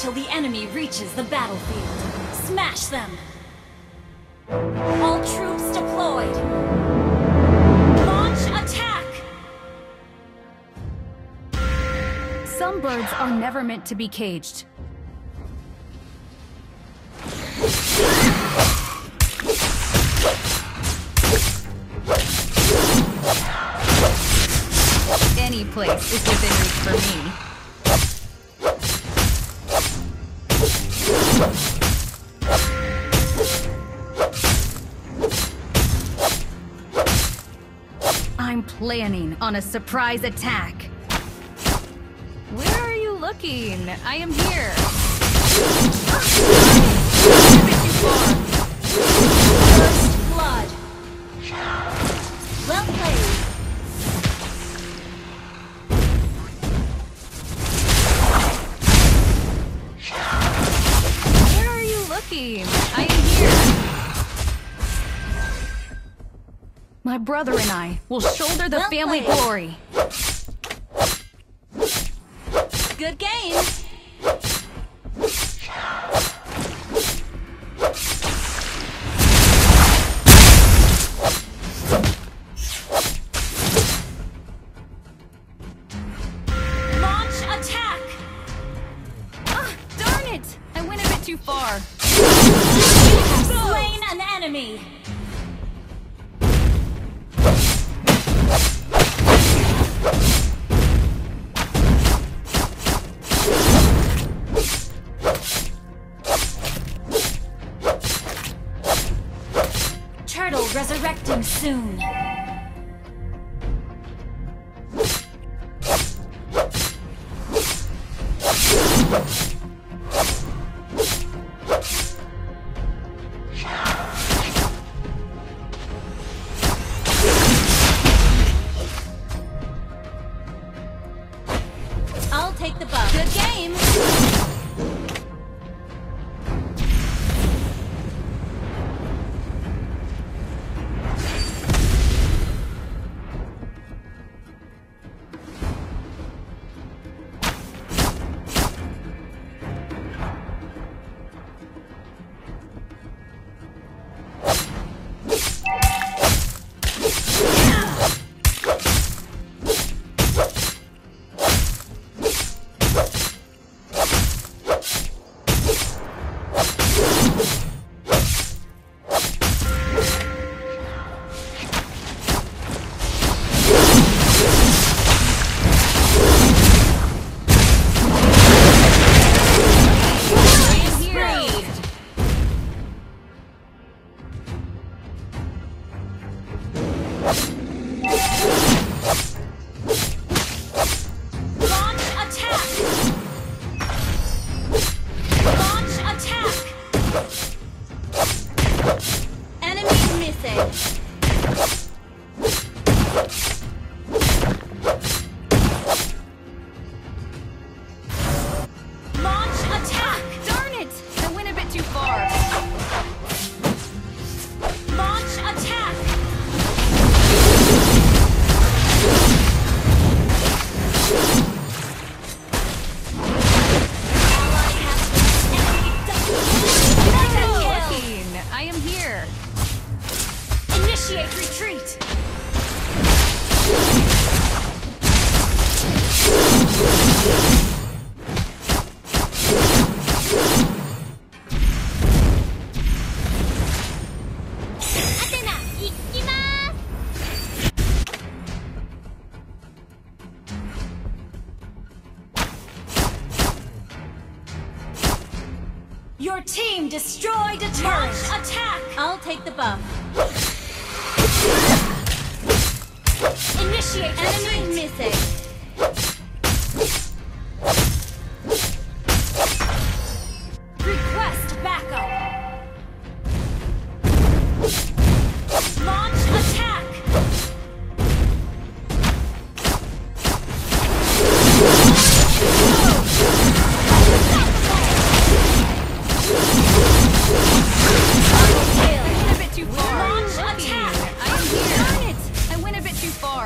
Till the enemy reaches the battlefield. Smash them! All troops deployed! Launch attack! Some birds are never meant to be caged. Any place is within reach for me. I'm planning on a surprise attack. Where are you looking? I am here. First blood! Well played! Where are you looking? My brother and I will shoulder the family glory. Good game!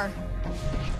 car.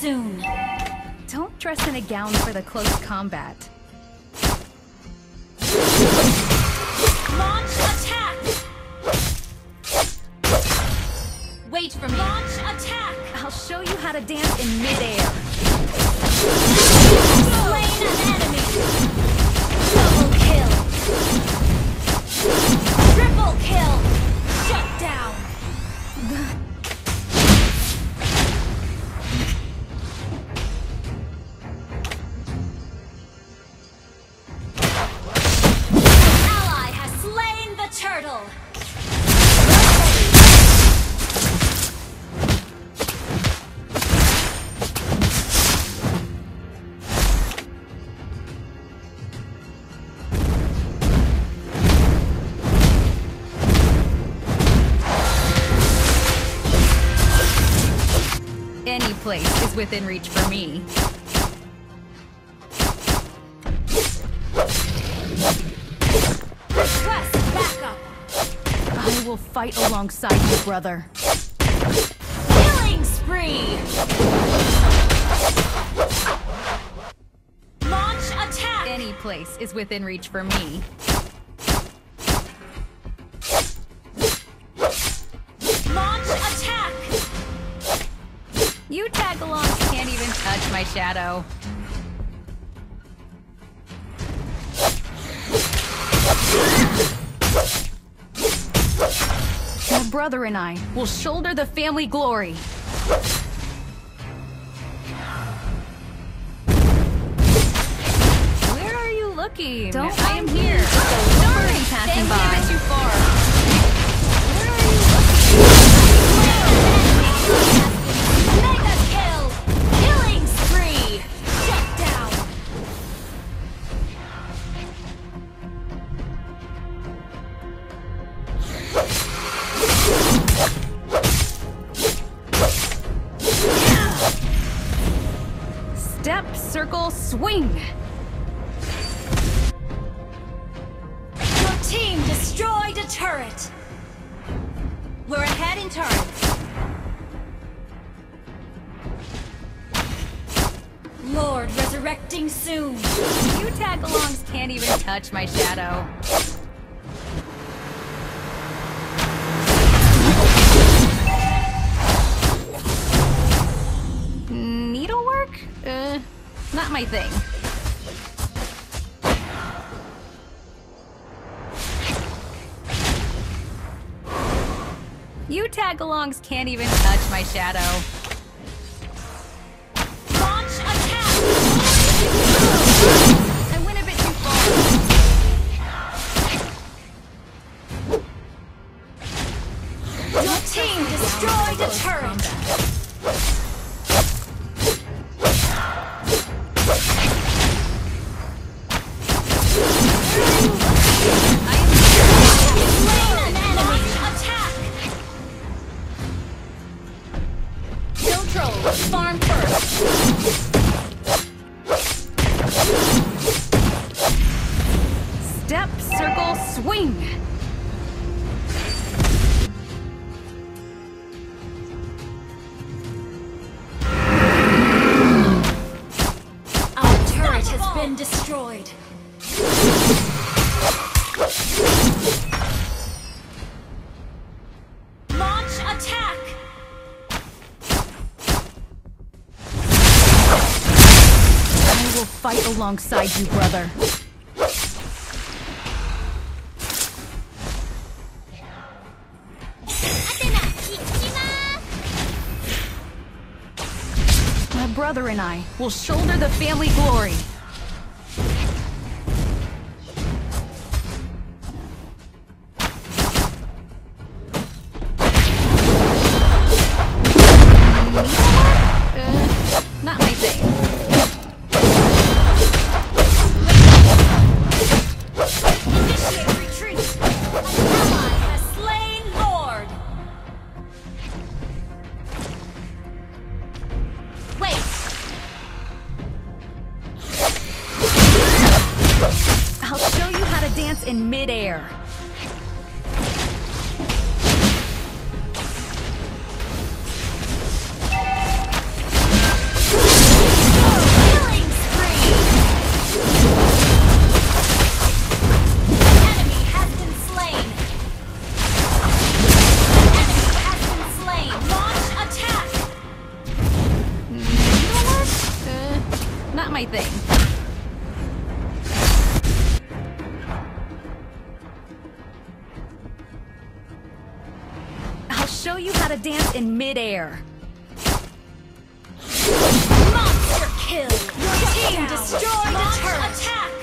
soon. Don't dress in a gown for the close combat. Launch attack! Wait for me. Launch attack! I'll show you how to dance in midair. within reach for me. Request backup! I will fight alongside you, brother. Killing spree! Launch attack! Any place is within reach for me. Shadow. My brother and I will shoulder the family glory. Where are you looking? Don't I am here. Don't passing by. too far. Swing! Your team destroyed a turret! We're ahead in turrets. Lord resurrecting soon. You tag-alongs can't even touch my shadow. Not my thing. You tag-alongs can't even touch my shadow. Launch attack! I went a bit too far. Your team destroyed a turret! Farm first. Fight alongside you, brother. My brother and I will shoulder the family glory. Midair. I'll show you how to dance in midair. Monster kill! Your team destroyed the turret! attack!